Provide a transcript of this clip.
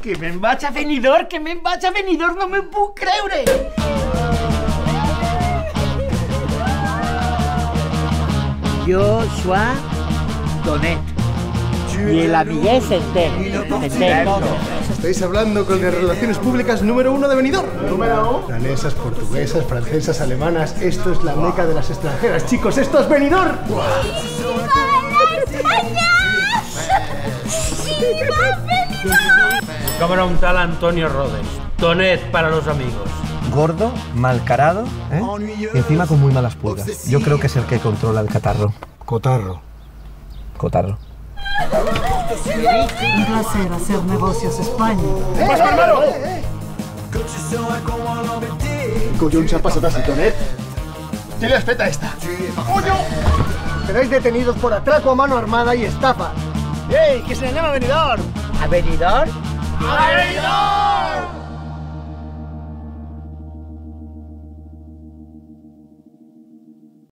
Que me'n vaig a Benidorm, que me'n vaig a Benidorm, no me puc creure! Jo soy Donet. Y el amigué se. Estáis hablando con las relaciones públicas número uno de Benidorm. Número uno. Danesas, portuguesas, francesas, alemanas. Esto es la meca de las extranjeras, chicos. Esto es Benidorm. Cámara un tal Antonio Rodes. Tonet para los amigos. Gordo, malcarado, ¿eh? Y encima con muy malas pulgas. Yo creo que es el que controla el catarro. Cotarro. Cotarro. Un placer hacer negocios España. Collons ha passat a Citonet? ¿Qué le has fet a esta? ¡Coño! Quedáis detenidos por atraco a mano armada y estafa. ¡Ey! ¡Que se le llama Benidorm! ¿A Benidorm? ¡A Benidorm!